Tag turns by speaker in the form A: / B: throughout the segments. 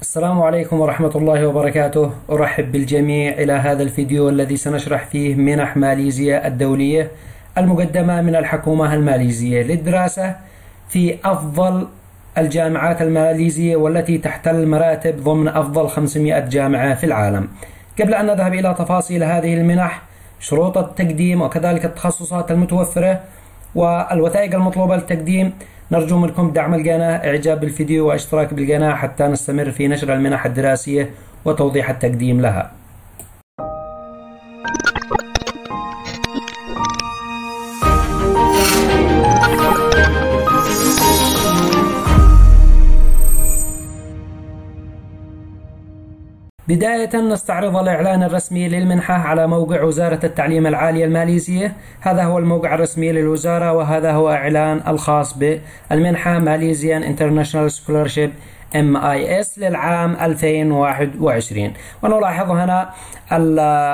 A: السلام عليكم ورحمة الله وبركاته. أرحب بالجميع إلى هذا الفيديو الذي سنشرح فيه منح ماليزيا الدولية المقدمة من الحكومة الماليزية للدراسة في أفضل الجامعات الماليزية والتي تحتل مراتب ضمن أفضل 500 جامعة في العالم. قبل أن نذهب إلى تفاصيل هذه المنح شروط التقديم وكذلك التخصصات المتوفرة والوثائق المطلوبة للتقديم. نرجو منكم دعم القناة إعجاب بالفيديو واشتراك بالقناة حتى نستمر في نشر المنح الدراسية وتوضيح التقديم لها. بداية نستعرض الإعلان الرسمي للمنحة على موقع وزارة التعليم العالي الماليزية. هذا هو الموقع الرسمي للوزارة وهذا هو إعلان الخاص بالمنحة Malaysian International Scholarship MIS للعام 2021 ونلاحظ هنا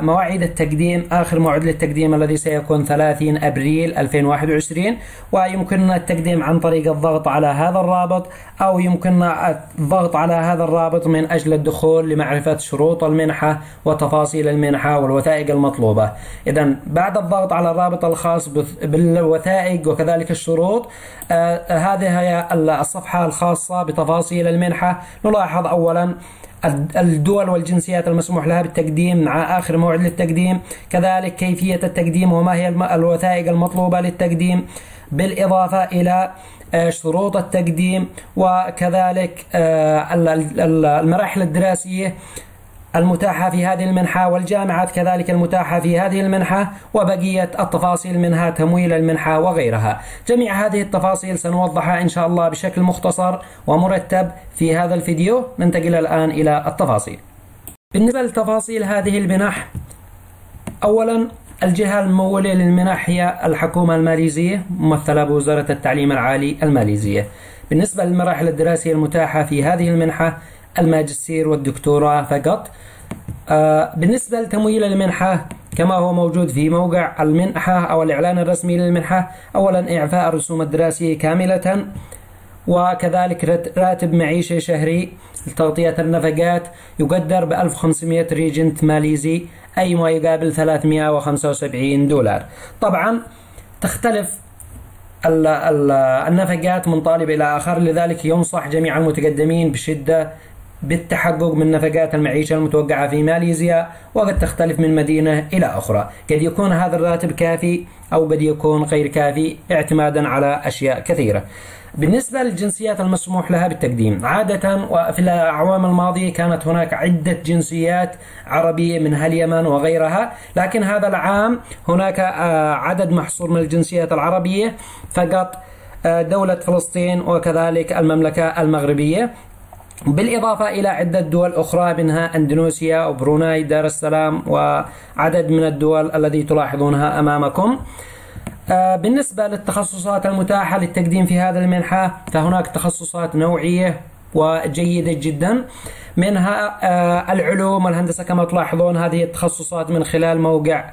A: مواعيد التقديم آخر موعد للتقديم الذي سيكون 30 أبريل 2021 ويمكننا التقديم عن طريق الضغط على هذا الرابط أو يمكننا الضغط على هذا الرابط من أجل الدخول لمعرفة شروط المنحة وتفاصيل المنحة والوثائق المطلوبة. اذا بعد الضغط على الرابط الخاص بالوثائق وكذلك الشروط آه هذه هي الصفحة الخاصة بتفاصيل المنحة. نلاحظ أولا الدول والجنسيات المسموح لها بالتقديم مع آخر موعد للتقديم. كذلك كيفية التقديم وما هي الوثائق المطلوبة للتقديم. بالإضافة إلى آه، شروط التقديم. وكذلك آه، المراحل الدراسية. المتاحة في هذه المنحة والجامعات كذلك المتاحة في هذه المنحة وبقية التفاصيل منها تمويل المنحة وغيرها. جميع هذه التفاصيل سنوضحها إن شاء الله بشكل مختصر ومرتب في هذا الفيديو. ننتقل الآن إلى التفاصيل. بالنسبة لتفاصيل هذه المنح أولا الجهة الممولة للمنح هي الحكومة الماليزية ممثلة بوزارة التعليم العالي الماليزية. بالنسبة للمراحل الدراسية المتاحة في هذه المنحة الماجستير والدكتوراه فقط. آه، بالنسبة لتمويل المنحة كما هو موجود في موقع المنحة أو الإعلان الرسمي للمنحة أولا إعفاء الرسوم الدراسية كاملة وكذلك راتب معيشة شهري لتغطية النفقات يقدر ب 1500 ريجنت ماليزي أي ما يقابل 375 دولار. طبعا تختلف النفقات من طالب إلى آخر لذلك ينصح جميع المتقدمين بشدة بالتحقق من نفقات المعيشة المتوقعة في ماليزيا وقد تختلف من مدينة إلى أخرى. قد يكون هذا الراتب كافي أو قد يكون غير كافي اعتمادا على أشياء كثيرة. بالنسبة للجنسيات المسموح لها بالتقديم عادة وفي الأعوام الماضية كانت هناك عدة جنسيات عربية منها اليمن وغيرها لكن هذا العام هناك آه، عدد محصور من الجنسيات العربية فقط آه، دولة فلسطين وكذلك المملكة المغربية. بالإضافة إلى عدة دول أخرى منها أندونيسيا وبروناي دار السلام وعدد من الدول التي تلاحظونها أمامكم. آه، بالنسبة للتخصصات المتاحة للتقديم في هذا المنحة فهناك تخصصات نوعية وجيدة جدا منها آه، العلوم والهندسة كما تلاحظون هذه التخصصات من خلال موقع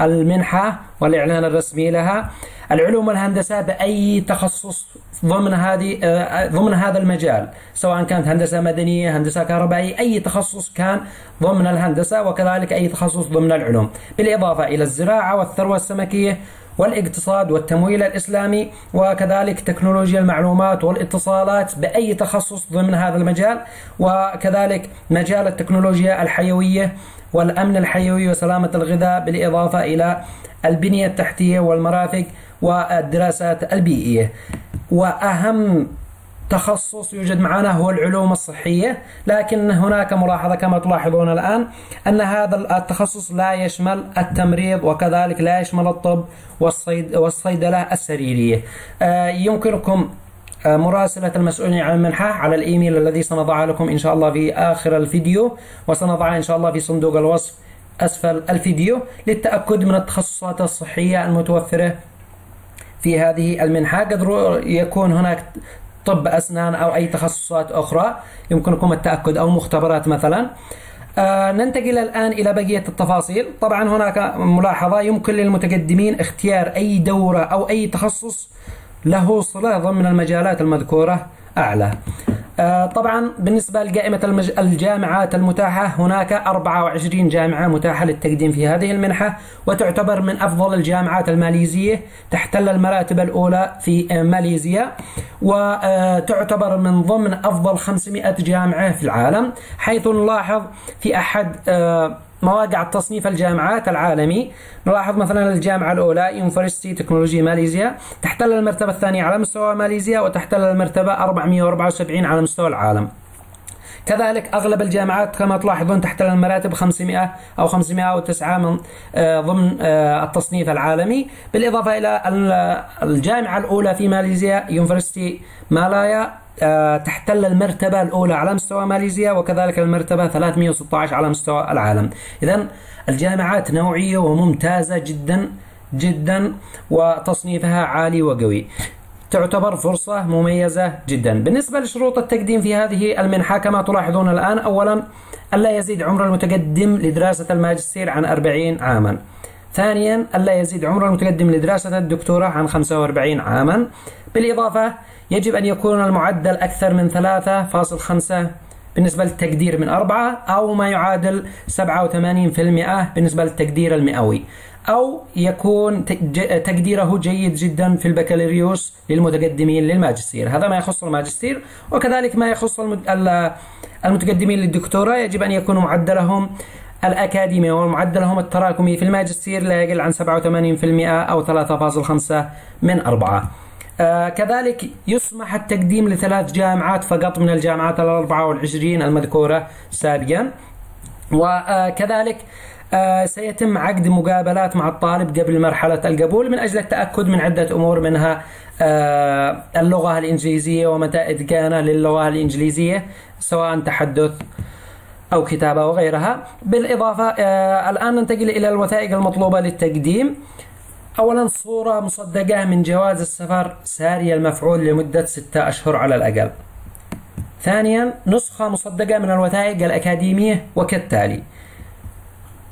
A: المنحة والإعلان الرسمي لها. العلوم والهندسة بأي تخصص ضمن هذه آه، ضمن هذا المجال سواء كانت هندسة مدنية هندسة كهربائية أي تخصص كان ضمن الهندسة وكذلك أي تخصص ضمن العلوم. بالإضافة إلى الزراعة والثروة السمكية والاقتصاد والتمويل الإسلامي وكذلك تكنولوجيا المعلومات والاتصالات بأي تخصص ضمن هذا المجال وكذلك مجال التكنولوجيا الحيوية والأمن الحيوي وسلامة الغذاء بالإضافة إلى البنية التحتية والمرافق والدراسات البيئية. وأهم تخصص يوجد معنا هو العلوم الصحية لكن هناك ملاحظة كما تلاحظون الآن أن هذا التخصص لا يشمل التمريض وكذلك لا يشمل الطب والصيد والصيدلة السريرية. آه، يمكنكم مراسلة المسؤولين عن المنحة على الإيميل الذي سنضعه لكم إن شاء الله في آخر الفيديو وسنضعه إن شاء الله في صندوق الوصف أسفل الفيديو للتأكد من التخصصات الصحية المتوفرة في هذه المنحة. قد يكون هناك طب أسنان أو أي تخصصات أخرى يمكنكم التأكد أو مختبرات مثلا. آه ننتقل الآن إلى بقية التفاصيل. طبعا هناك ملاحظة يمكن للمتقدمين اختيار أي دورة أو أي تخصص له صلة ضمن المجالات المذكورة أعلى. آه، طبعا بالنسبة لقائمة الجامعات المتاحة هناك 24 جامعة متاحة للتقديم في هذه المنحة وتعتبر من أفضل الجامعات الماليزية تحتل المراتب الأولى في ماليزيا وتعتبر من ضمن أفضل 500 جامعة في العالم حيث نلاحظ في أحد آه، مواقع تصنيف الجامعات العالمي. نلاحظ مثلا الجامعة الأولى يونيفرستي تكنولوجي ماليزيا تحتل المرتبة الثانية على مستوى ماليزيا وتحتل المرتبة 474 على مستوى العالم. كذلك أغلب الجامعات كما تلاحظون تحتل المراتب 500 أو 509 من آه، ضمن آه، التصنيف العالمي. بالإضافة إلى الجامعة الأولى في ماليزيا يونيفرستي مالايا تحتل المرتبة الأولى على مستوى ماليزيا وكذلك المرتبة 316 على مستوى العالم. إذا الجامعات نوعية وممتازة جدا جدا وتصنيفها عالي وقوي. تعتبر فرصة مميزة جدا. بالنسبة لشروط التقديم في هذه المنحة كما تلاحظون الآن أولا ألا يزيد عمر المتقدم لدراسة الماجستير عن 40 عاما. ثانيا ألا يزيد عمر المتقدم لدراسة الدكتوراه عن 45 عاما. بالإضافة يجب أن يكون المعدل أكثر من 3.5 بالنسبة للتقدير من أربعة أو ما يعادل 87% بالنسبة للتقدير المئوي. أو يكون تقديره جيد جدا في البكالوريوس للمتقدمين للماجستير. هذا ما يخص الماجستير وكذلك ما يخص المتقدمين للدكتوراه يجب أن يكون معدلهم الأكاديمي ومعدلهم التراكمي في الماجستير لا يقل عن 87% أو 3.5 من أربعة. آه كذلك يسمح التقديم لثلاث جامعات فقط من الجامعات الأربعة والعشرين المذكورة سابقا. وكذلك آه سيتم عقد مقابلات مع الطالب قبل مرحلة القبول من أجل التأكد من عدة أمور منها آه اللغة الإنجليزية ومتى إتقانه للغة الإنجليزية سواء تحدث أو كتابة وغيرها. بالإضافة آه الآن ننتقل إلى الوثائق المطلوبة للتقديم. أولا صورة مصدقة من جواز السفر ساري المفعول لمدة ستة أشهر على الأقل. ثانيا نسخة مصدقة من الوثائق الأكاديمية وكالتالي.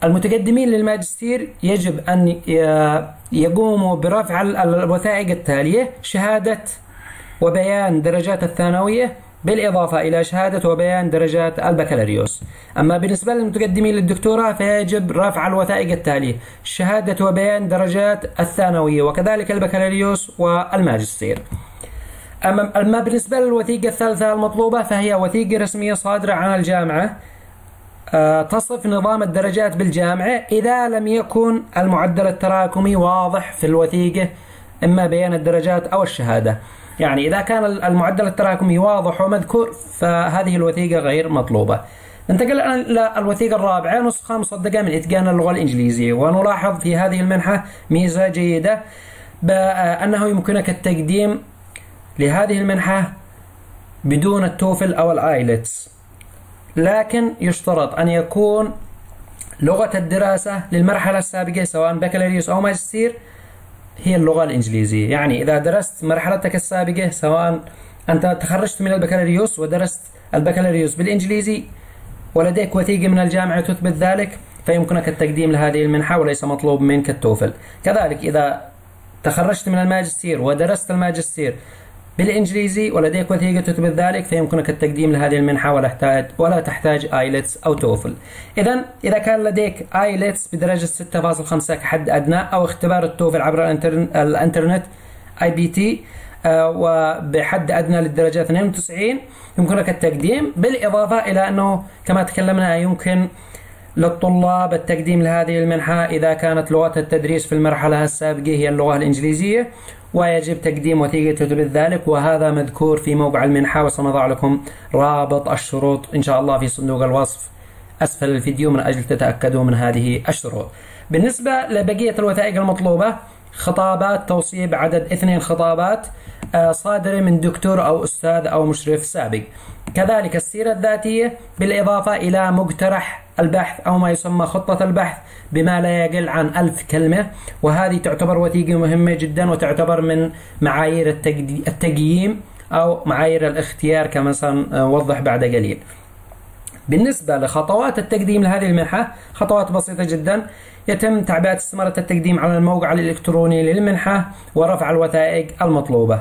A: المتقدمين للماجستير يجب أن يقوموا برفع الوثائق التالية شهادة وبيان درجات الثانوية بالإضافة إلى شهادة وبيان درجات البكالوريوس. أما بالنسبة للمتقدمين للدكتوراه فيجب رفع الوثائق التالية شهادة وبيان درجات الثانوية وكذلك البكالوريوس والماجستير. أما بالنسبة للوثيقة الثالثة المطلوبة فهي وثيقة رسمية صادرة عن الجامعة. آه، تصف نظام الدرجات بالجامعة إذا لم يكن المعدل التراكمي واضح في الوثيقة إما بيان الدرجات أو الشهادة. يعني إذا كان المعدل التراكمي واضح ومذكور فهذه الوثيقة غير مطلوبة. ننتقل الآن إلى الوثيقة الرابعة نسخة مصدقة من إتقان اللغة الإنجليزية. ونلاحظ في هذه المنحة ميزة جيدة بأنه يمكنك التقديم لهذه المنحة بدون التوفل أو الآيلتس. لكن يشترط أن يكون لغة الدراسة للمرحلة السابقة سواء بكالوريوس أو ماجستير هي اللغة الإنجليزية. يعني إذا درست مرحلتك السابقة سواء أنت تخرجت من البكالوريوس ودرست البكالوريوس بالإنجليزي ولديك وثيقة من الجامعة تثبت ذلك فيمكنك التقديم لهذه المنحة وليس مطلوب منك التوفل. كذلك إذا تخرجت من الماجستير ودرست الماجستير بالإنجليزي ولديك وثيقة تثبت ذلك فيمكنك التقديم لهذه المنحة ولا تحتاج ولا تحتاج آيلتس أو توفل. إذا إذا كان لديك آيلتس بدرجة 6.5 كحد أدنى أو اختبار التوفل عبر الإنترنت iBT وبحد أدنى للدرجة 92 يمكنك التقديم بالإضافة إلى أنه كما تكلمنا يمكن للطلاب التقديم لهذه المنحة إذا كانت لغة التدريس في المرحلة السابقة هي اللغة الإنجليزية ويجب تقديم وثيقة تثبت ذلك وهذا مذكور في موقع المنحة وسنضع لكم رابط الشروط إن شاء الله في صندوق الوصف. أسفل الفيديو من أجل تتأكدوا من هذه الشروط. بالنسبة لبقية الوثائق المطلوبة خطابات توصيب عدد اثنين خطابات آه، صادرة من دكتور أو أستاذ أو مشرف سابق. كذلك السيرة الذاتية بالإضافة إلى مقترح البحث أو ما يسمى خطة البحث بما لا يقل عن ألف كلمة وهذه تعتبر وثيقة مهمة جدا وتعتبر من معايير التقييم أو معايير الاختيار كما سنوضح بعد قليل. بالنسبة لخطوات التقديم لهذه المنحة خطوات بسيطة جدا. يتم تعبئة استمارة التقديم على الموقع الإلكتروني للمنحة ورفع الوثائق المطلوبة.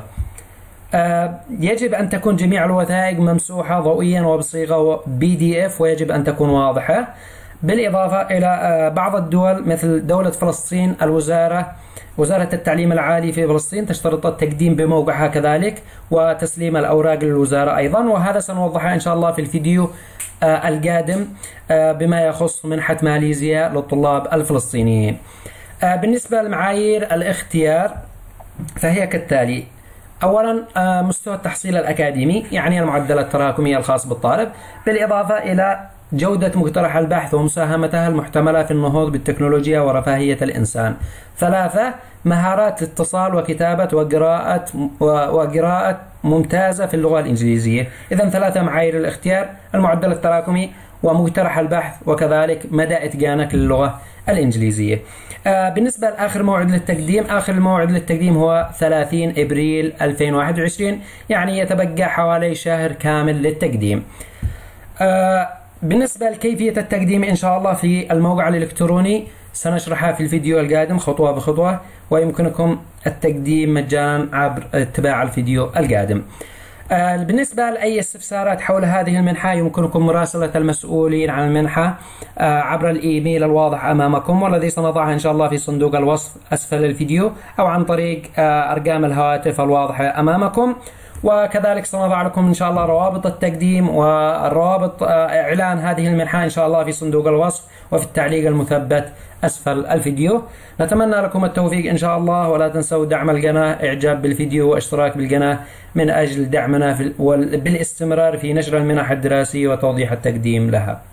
A: يجب أن تكون جميع الوثائق ممسوحة ضوئيا وبصيغة بي دي اف ويجب أن تكون واضحة. بالإضافة إلى بعض الدول مثل دولة فلسطين الوزارة وزارة التعليم العالي في فلسطين تشترط التقديم بموقعها كذلك وتسليم الأوراق للوزارة أيضا. وهذا سنوضحه إن شاء الله في الفيديو آه، القادم آه، بما يخص منحة ماليزيا للطلاب الفلسطينيين. آه، بالنسبة لمعايير الاختيار فهي كالتالي اولا مستوى التحصيل الأكاديمي يعني المعدل التراكمي الخاص بالطالب بالإضافة إلى جودة مقترح البحث ومساهمتها المحتملة في النهوض بالتكنولوجيا ورفاهية الإنسان. ثلاثة مهارات اتصال وكتابة وقراءة وقراءة ممتازة في اللغة الإنجليزية. إذا ثلاثة معايير الاختيار المعدل التراكمي ومقترح البحث وكذلك مدى إتقانك للغة الإنجليزية. آه بالنسبة لآخر موعد للتقديم آخر الموعد للتقديم هو 30 إبريل 2021 يعني يتبقى حوالي شهر كامل للتقديم. آه بالنسبة لكيفية التقديم إن شاء الله في الموقع الإلكتروني سنشرحها في الفيديو القادم خطوة بخطوة ويمكنكم التقديم مجانا عبر اتباع الفيديو القادم. آه، بالنسبة لأي استفسارات حول هذه المنحة يمكنكم مراسلة المسؤولين عن المنحة آه، عبر الإيميل الواضح أمامكم والذي سنضعه إن شاء الله في صندوق الوصف أسفل الفيديو أو عن طريق آه، أرقام الهواتف الواضحة أمامكم. وكذلك سنضع لكم إن شاء الله روابط التقديم والروابط إعلان هذه المنحة إن شاء الله في صندوق الوصف وفي التعليق المثبت أسفل الفيديو. نتمنى لكم التوفيق إن شاء الله ولا تنسوا دعم القناة إعجاب بالفيديو واشتراك بالقناة من أجل دعمنا في بالاستمرار في نشر المنح الدراسية وتوضيح التقديم لها.